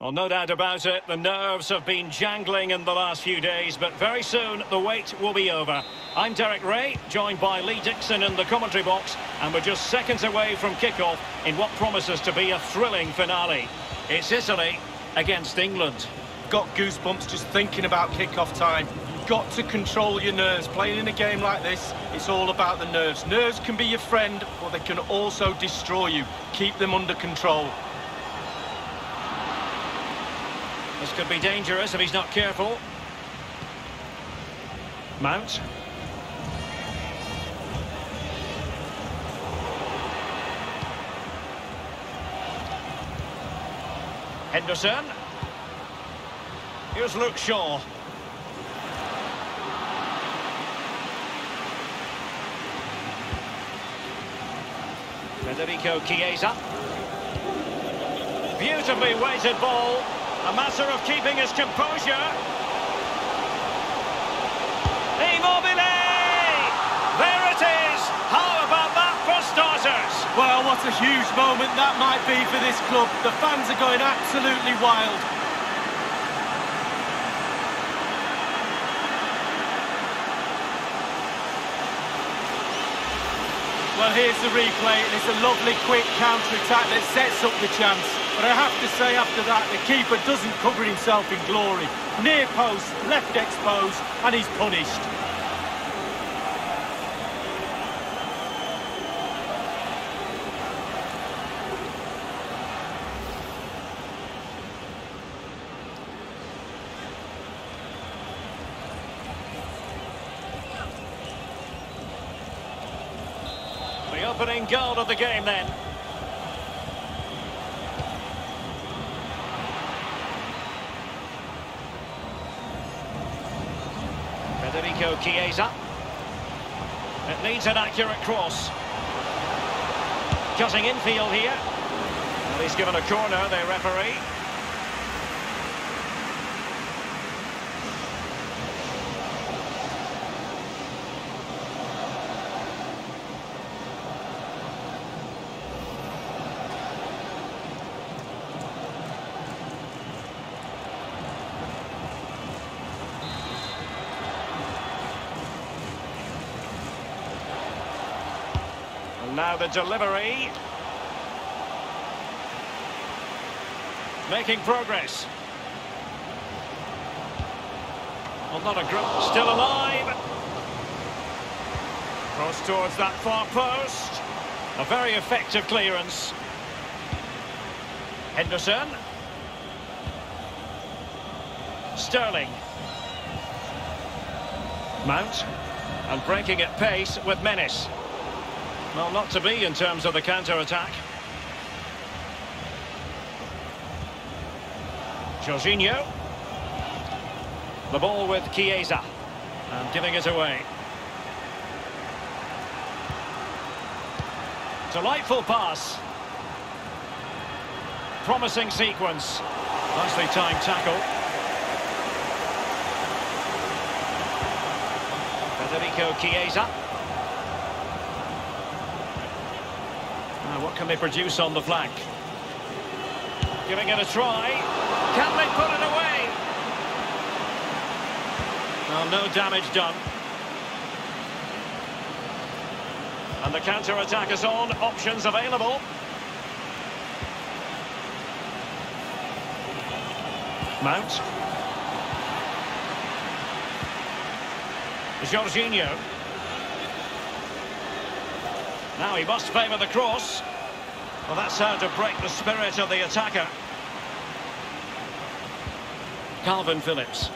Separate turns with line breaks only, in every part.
Well, no doubt about it, the nerves have been jangling in the last few days, but very soon the wait will be over. I'm Derek Ray, joined by Lee Dixon in the commentary box, and we're just seconds away from kickoff in what promises to be a thrilling finale. It's Italy against England.
Got goosebumps just thinking about kickoff time. You've got to control your nerves. Playing in a game like this, it's all about the nerves. Nerves can be your friend, but they can also destroy you. Keep them under control.
This could be dangerous if he's not careful. Mount. Henderson. Here's Luke Shaw. Federico Chiesa. Beautifully weighted ball. A matter of keeping his composure. Immobile! There it is! How about that for starters?
Well, what a huge moment that might be for this club. The fans are going absolutely wild. Well, here's the replay, and it's a lovely quick counter-attack that sets up the chance. But I have to say after that, the keeper doesn't cover himself in glory. Near post, left exposed, and he's punished.
The opening goal of the game then. Federico Chiesa. It needs an accurate cross. Cutting infield here. He's given a corner, the referee. And now the delivery. Making progress. Well, not a group. Still alive. Cross towards that far post. A very effective clearance. Henderson. Sterling. Mount. And breaking at pace with menace. Well, not to be in terms of the counter-attack. Jorginho. The ball with Chiesa. And giving it away. Delightful pass. Promising sequence. Nicely timed tackle. Federico Chiesa. What can they produce on the flank? Giving it a try. Can they put it away? Well, no damage done. And the counter-attack is on. Options available. Mount. Jorginho. Now he must favour the cross. Well, that's how to break the spirit of the attacker. Kalvin Phillips.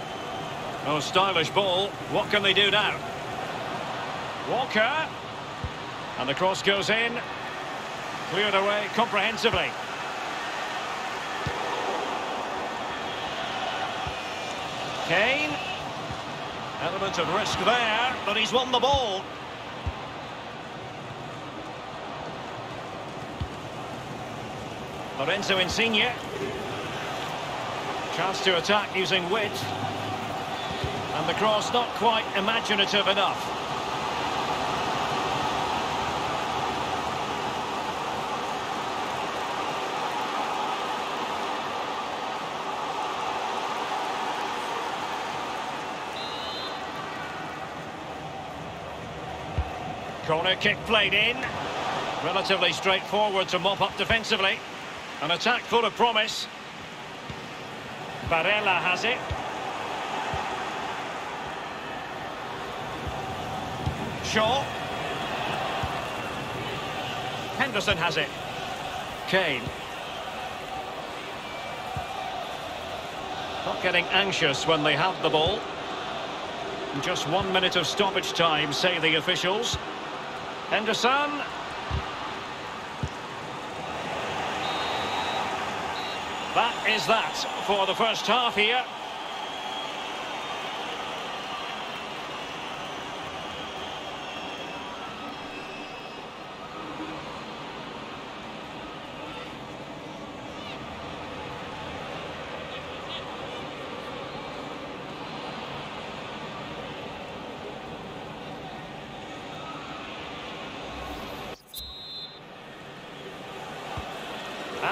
Oh, stylish ball. What can they do now? Walker. And the cross goes in. Cleared away comprehensively. Kane. Element of risk there, but he's won the ball. Lorenzo Insigne. Chance to attack using width. And the cross not quite imaginative enough. Corner kick played in. Relatively straightforward to mop up defensively. An attack full of promise. Barella has it. Shaw. Henderson has it. Kane. Not getting anxious when they have the ball. Just one minute of stoppage time, say the officials. Henderson. That is that for the first half here.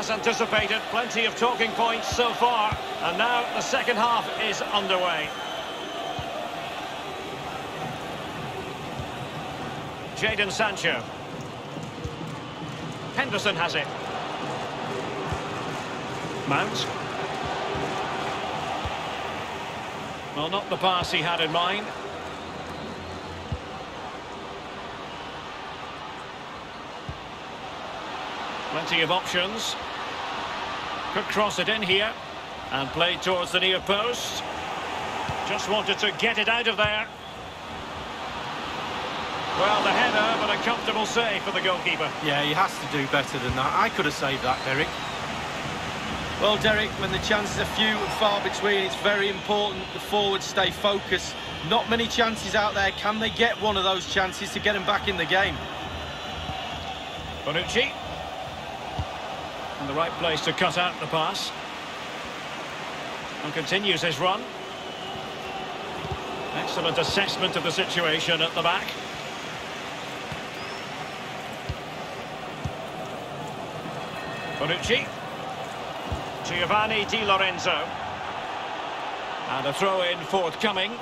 As anticipated, plenty of talking points so far. And now the second half is underway. Jadon Sancho. Henderson has it. Mount. Well, not the pass he had in mind. Plenty of options. Could cross it in here. And play towards the near post. Just wanted to get it out of there. Well, the header, but a comfortable save for the goalkeeper.
Yeah, he has to do better than that. I could have saved that, Derek. Well, Derek, when the chances are few and far between, it's very important the forwards stay focused. Not many chances out there. Can they get one of those chances to get them back in the game?
Bonucci. In the right place to cut out the pass. And continues his run. Excellent assessment of the situation at the back. Bonucci. Giovanni Di Lorenzo. And a throw-in forthcoming.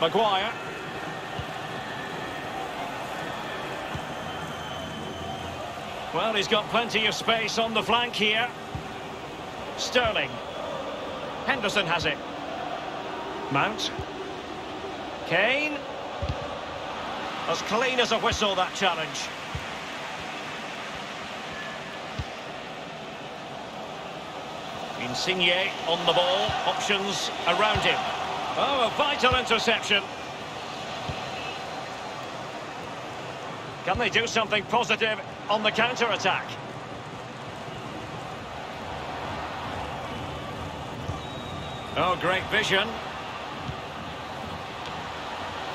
Maguire. Well, he's got plenty of space on the flank here. Sterling. Henderson has it. Mount. Kane. As clean as a whistle, that challenge. Insigne on the ball. Options around him. Oh, a vital interception. Can they do something positive on the counter-attack? Oh, great vision.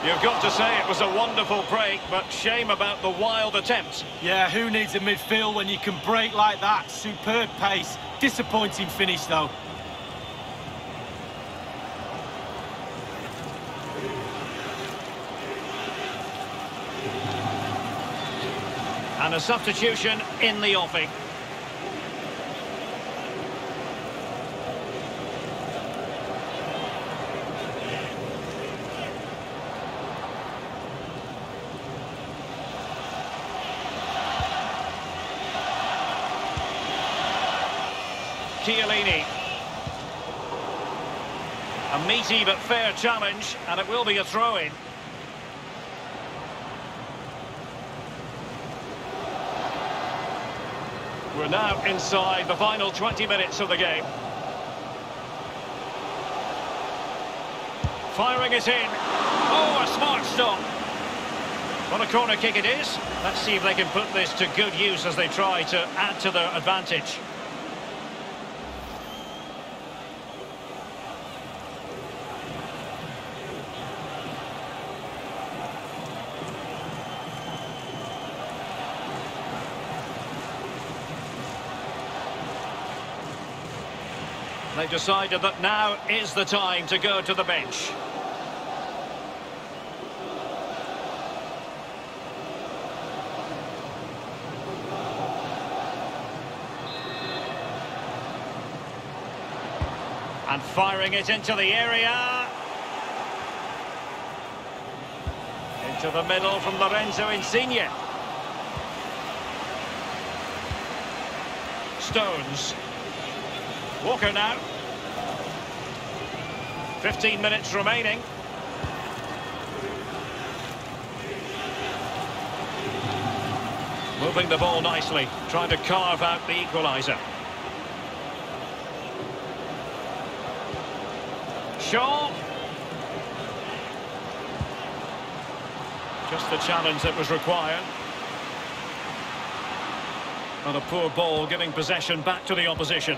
You've got to say it was a wonderful break, but shame about the wild attempt.
Yeah, who needs a midfield when you can break like that? Superb pace. Disappointing finish, though.
A substitution in the offing. Chiellini. A meaty but fair challenge, and it will be a throw-in. We're now inside the final 20 minutes of the game. Firing it in. Oh, a smart stop. What a corner kick it is. Let's see if they can put this to good use as they try to add to their advantage. They decided that now is the time to go to the bench. And firing it into the area. Into the middle from Lorenzo Insigne. Stones. Walker now. 15 minutes remaining. Moving the ball nicely, trying to carve out the equaliser. Shaw. Just the challenge that was required. And a poor ball giving possession back to the opposition.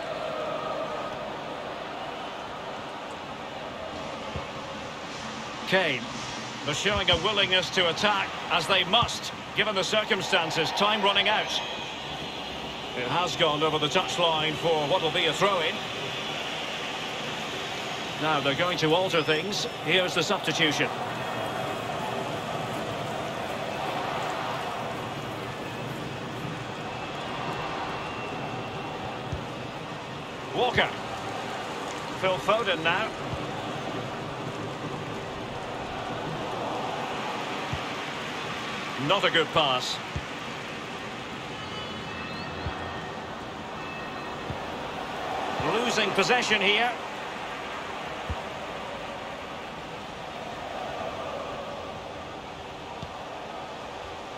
Kane. They're showing a willingness to attack, as they must, given the circumstances. Time running out. It has gone over the touchline for what will be a throw-in. Now they're going to alter things. Here's the substitution. Walker. Phil Foden now. Not a good pass. Losing possession here.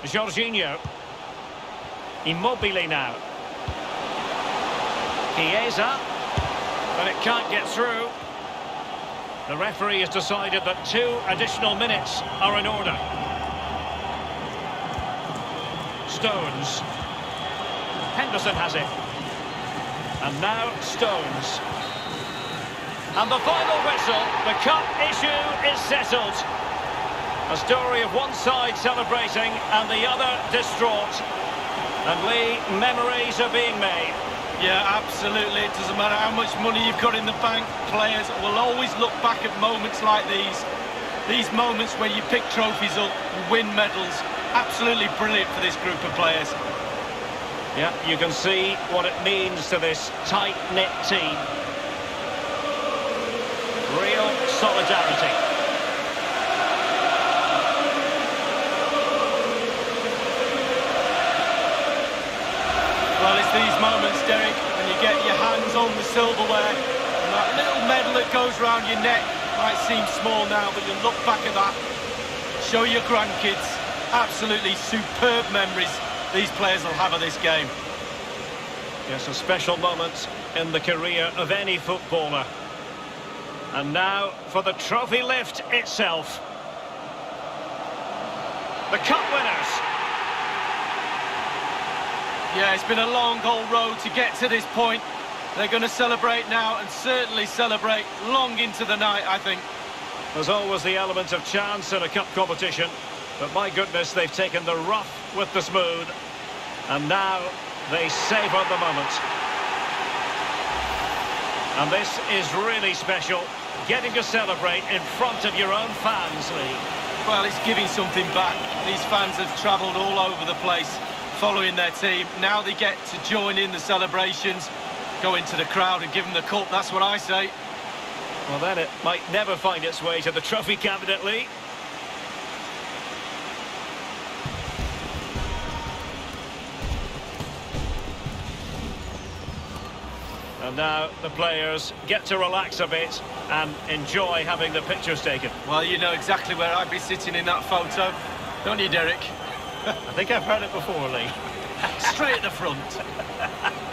Jorginho. Immobile now. Chiesa. But it can't get through. The referee has decided that two additional minutes are in order. Stones. Henderson has it. And now Stones. And the final whistle, the cup issue is settled. A story of one side celebrating and the other distraught. And Lee, memories are being made.
Yeah, absolutely. It doesn't matter how much money you've got in the bank. Players will always look back at moments like these. These moments where you pick trophies up, win medals. Absolutely brilliant for this group of players.
Yeah, you can see what it means to this tight-knit team. Real solidarity.
Well, it's these moments, Derek, when you get your hands on the silverware, and that little medal that goes around your neck might seem small now, but you look back at that, show your grandkids, absolutely superb memories these players will have of this game.
Yes, a special moment in the career of any footballer. And now for the trophy lift itself. The cup winners.
Yeah, it's been a long old road to get to this point. They're going to celebrate now and certainly celebrate long into the night, I think.
There's always the element of chance in a cup competition. But my goodness, they've taken the rough with the smooth. And now they savour the moment. And this is really special. Getting to celebrate in front of your own fans, Lee.
Well, it's giving something back. These fans have travelled all over the place following their team. Now they get to join in the celebrations, go into the crowd and give them the cup. That's what I say.
Well, then it might never find its way to the trophy cabinet, Lee. And now the players get to relax a bit and enjoy having the pictures taken.
Well, you know exactly where I'd be sitting in that photo, don't you, Derek?
I think I've heard it before, Lee.
Straight at the front.